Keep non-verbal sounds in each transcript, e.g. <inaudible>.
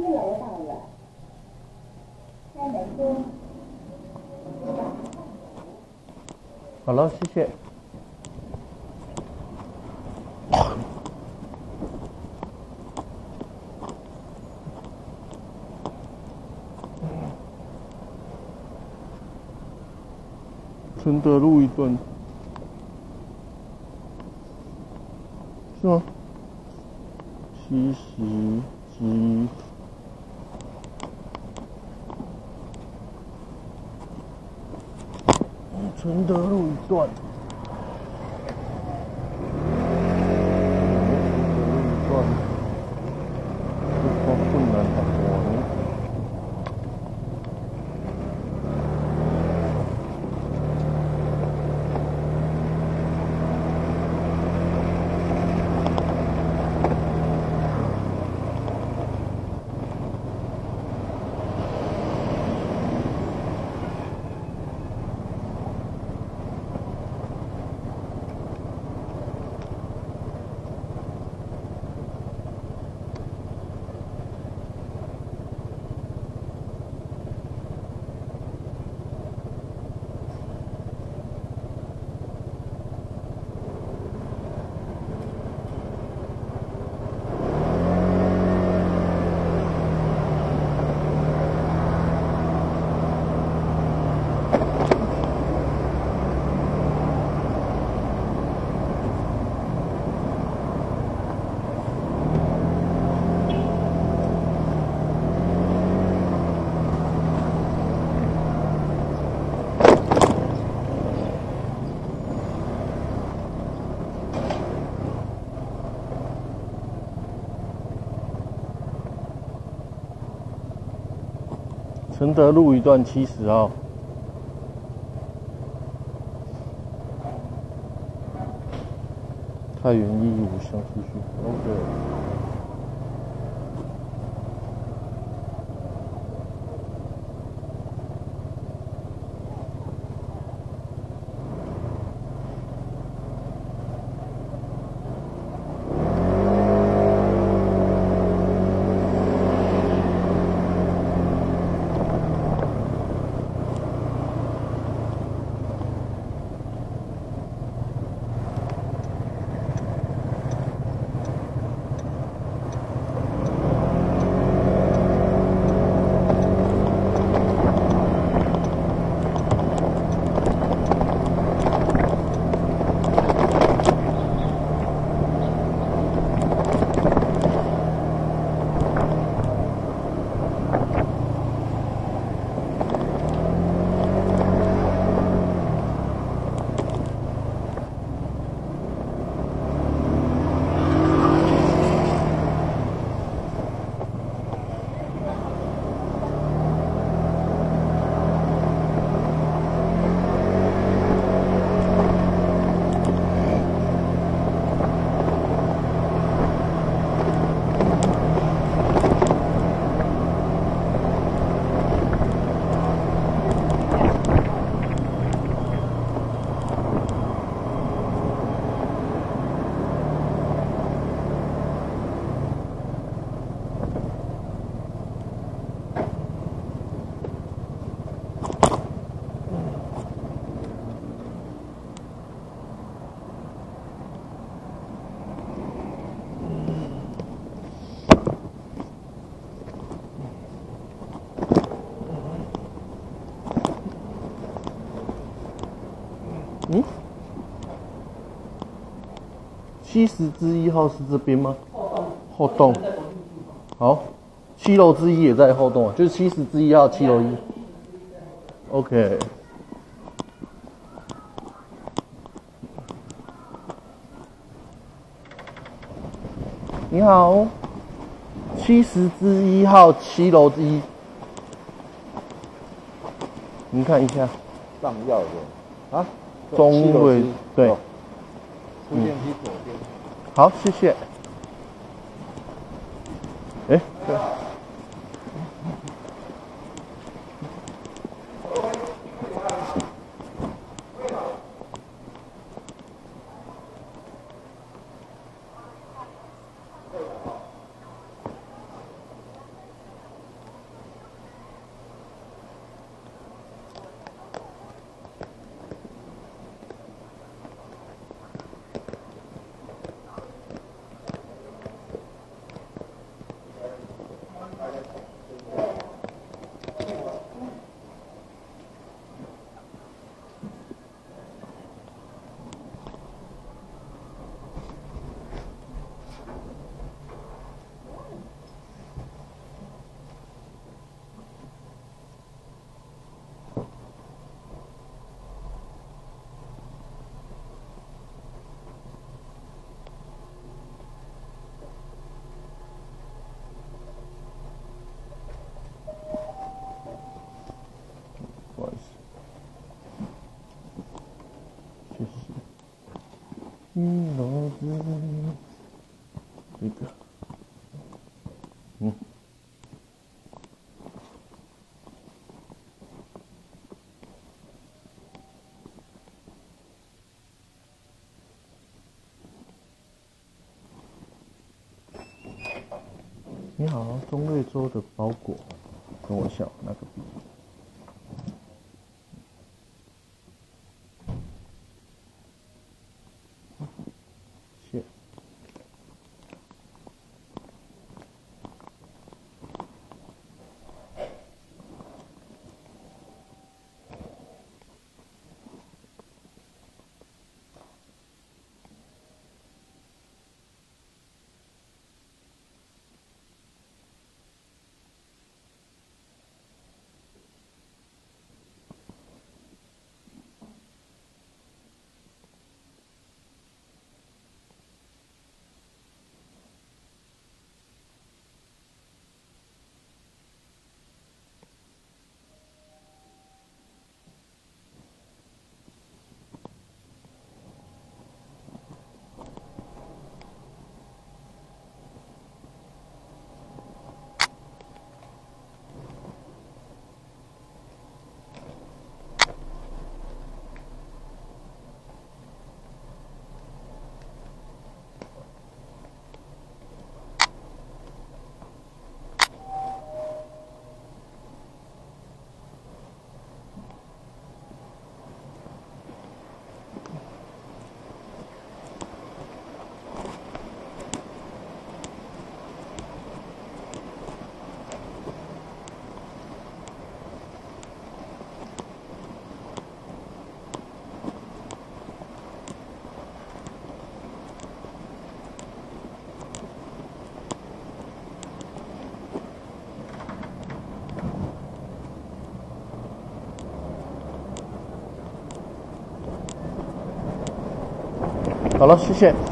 七楼到了，开门中。好了，谢谢。承德路一段，是吗？七十七承德路一段。承德路一段，这个困难很多呢。承德路一段七十号。太原一五三出去，OK。七十之一号是这边吗？后洞。好，七楼之一也在后洞，就是七十之一号七楼一。OK。你好，七十之一号七楼之一，你看一下。上药的啊，中位对，出电梯左边。好，谢谢。哎，对。七楼之这个，嗯。你好，中瑞州的包裹，跟我想那个比。好了，谢谢。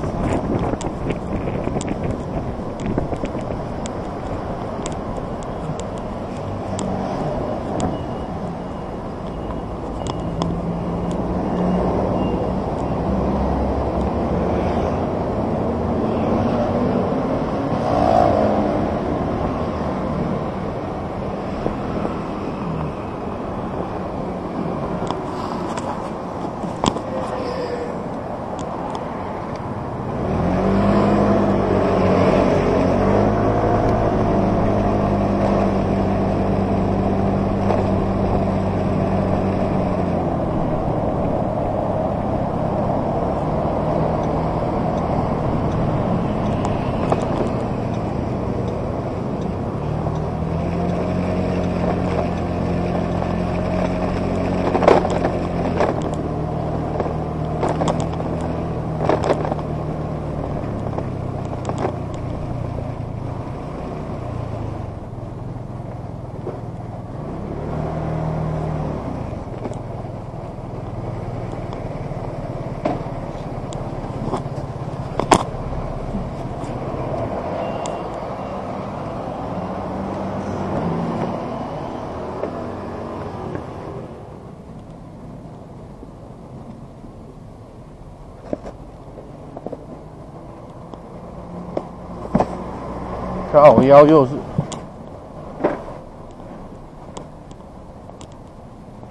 靠腰又是，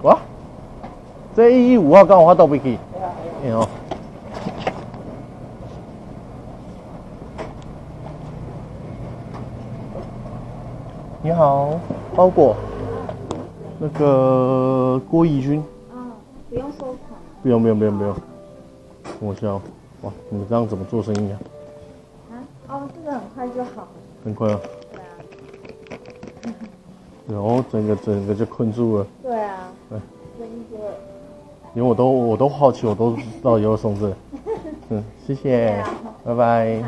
哇，这一一五号刚好到不去，哎呦，你好，包裹，那个郭义军，啊，不用收款。不用不用不用不用，我笑，哇，你们这样怎么做生意啊？啊？哦，这个很快就好。很快啊，对啊。然后整个整个就困住了，对啊。哎，这一个。因为我都我都好奇，我都知道有送这个，<laughs> 嗯，谢谢，拜拜。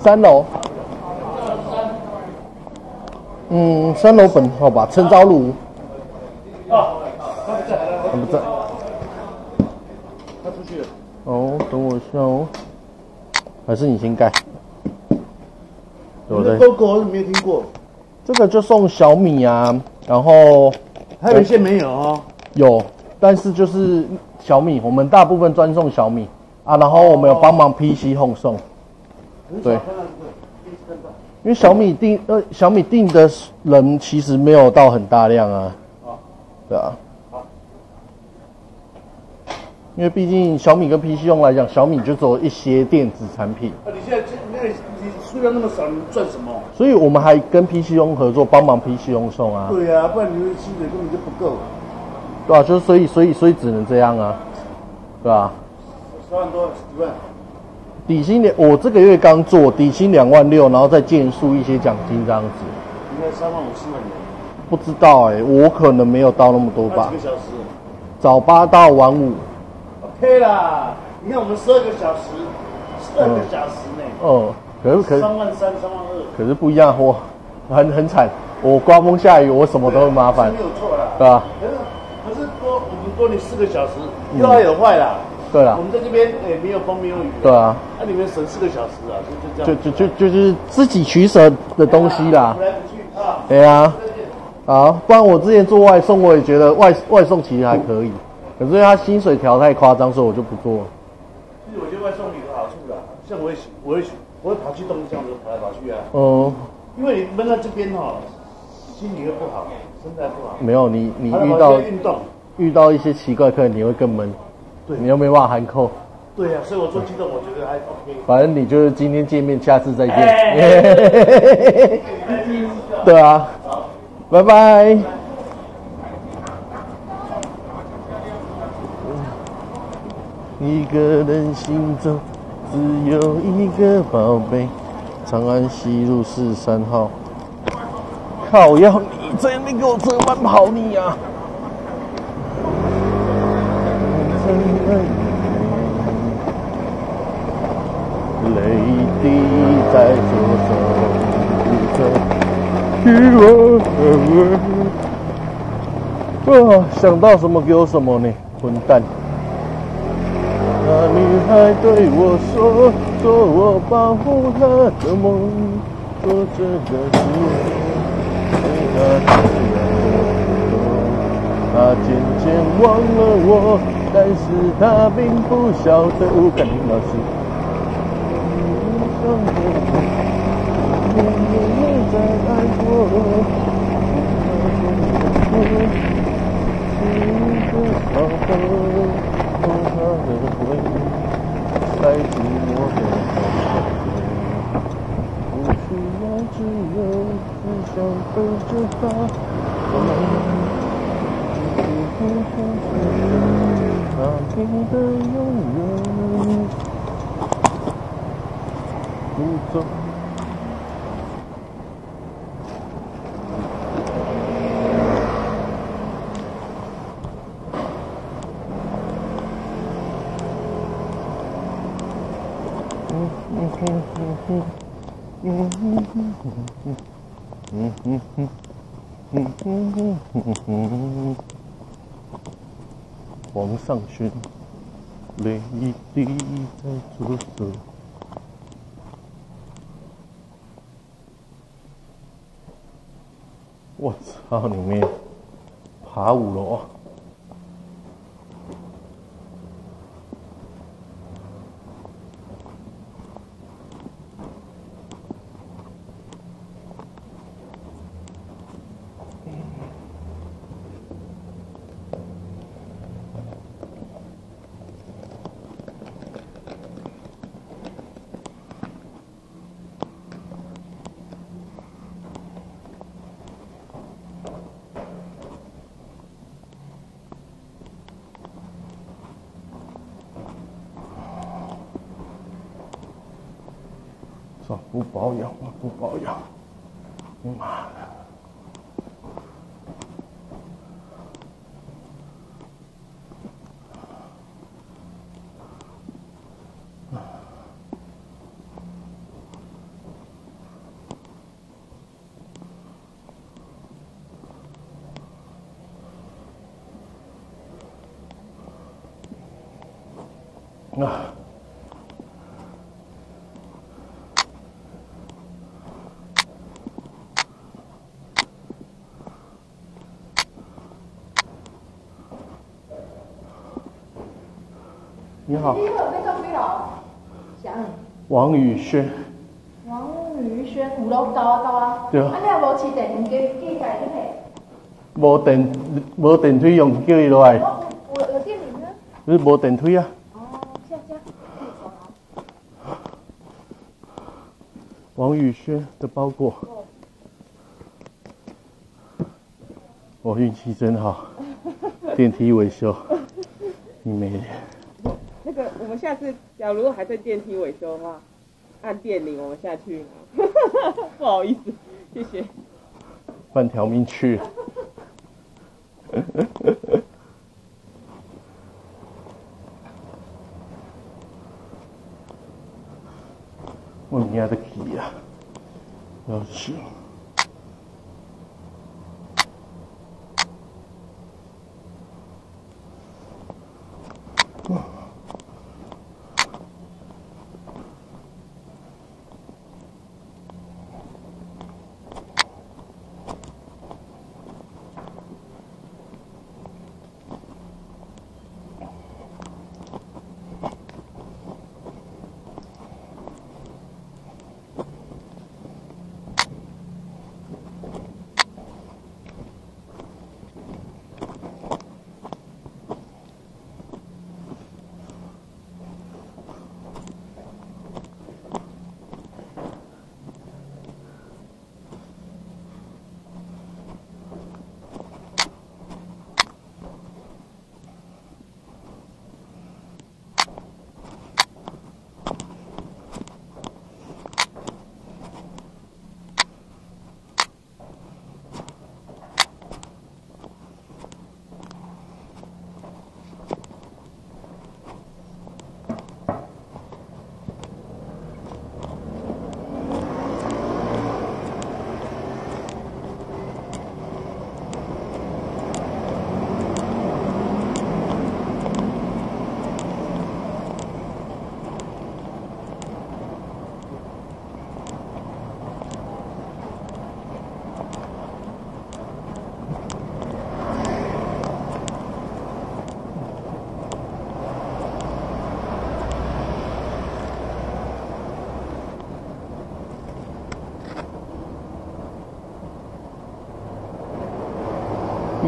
三楼。嗯，三楼本好吧，陈昭如。啊，他不在，他不在。他出去了。哦，等我一下哦。还是你先盖。对不对怎么没有听过？这个就送小米啊，然后还有一些没有哦。有，但是就是小米，我们大部分专送小米啊，然后我们有帮忙 PC Home 送，对。因为小米订呃小米订的人其实没有到很大量啊，啊，对啊，因为毕竟小米跟 PC Home 来讲，小米就只有一些电子产品，啊，你现在那你数量那么少，你赚什么？所以我们还跟 PC Home 合作，帮忙 PC Home 送啊，对啊、不然你的薪水根本就不够。对啊，就是所以所以所以只能这样啊，对吧、十万多，几万。底薪两，我这个月刚做，底薪两万六，然后再建数一些奖金这样子。应该三万五、四万元。不知道哎、我可能没有到那么多吧那几个，小时早八到晚五，？OK 啦。你看我们十二个小时，十二个小时呢，嗯，可是可是三万三、三万二，可是不一样，我很很惨，我刮风下雨，我什么都很麻烦是没，有错啦。对吧？可是可是多我们多你四个小时，又好有坏啦。对啊。我，们在这边诶没有风没有雨，对啊，那你们省四个小时啊，就就这样。就就就就是自己取舍的东西啦。对啊，好，不然我之前做外送，我也觉得外外送其实还可以，可是他薪水调太夸张，所以我就不做。了。其实我觉得外送有个好处啦，像我也喜，我也喜，我会跑去东江的跑来跑去啊，嗯，因为你闷在这边哈、心里会不好，身材不好。没有你你遇到运动，遇到一些奇怪客人，你会更闷，对你又没办法含扣。对呀、所以我做激动，我觉得还 OK。反正你就是今天见面，下次再见。哎对啊，拜 <laughs> 拜。一个人行走，只有一个宝贝。长安西路四三号。靠要你在那边给我折慢跑你呀、泪滴在左手不可。啊，想到什么给我什么呢，混蛋！那女孩对我说，说我保护她的梦，说这个世界对她这样的她渐渐忘了我，但是她并不晓得。我感觉老师。在爱过。好好，我他，我的好不需要自由，只想背着他。给的永远，不走。黄上轩，泪滴在左手。我操！里面爬五楼啊！操，不保养啊，不保养！妈的！你好？王宇轩。王宇轩，五楼到啊到啊。对啊啊，你也无骑电梯，记起来去嘿。无电无电梯用叫伊落来，我，有有电铃呢。你无电梯啊？王宇轩的包裹，我运气真好，电梯维修，你没脸。那个，我们下次假如还在电梯维修的话，按电铃我们下去。<laughs> 不好意思，谢谢。半条命去。<laughs> 我明仔得去啊，要死。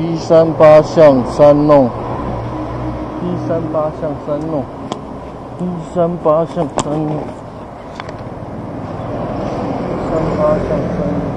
一三八向三弄，一三八向三弄，一三八向三弄，一三八向三弄。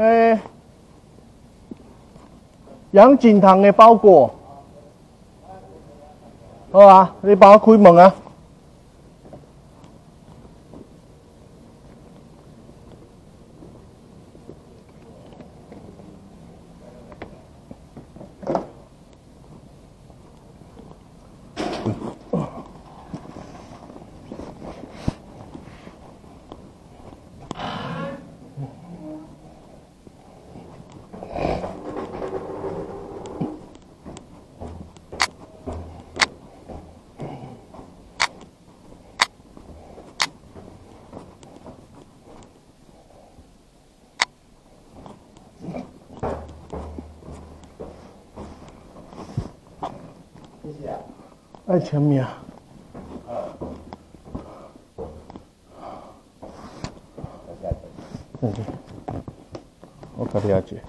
诶，杨锦堂的包裹，好啊，你帮我开门啊。谢谢啊。爱情名。大家嗯，我给你阿姐。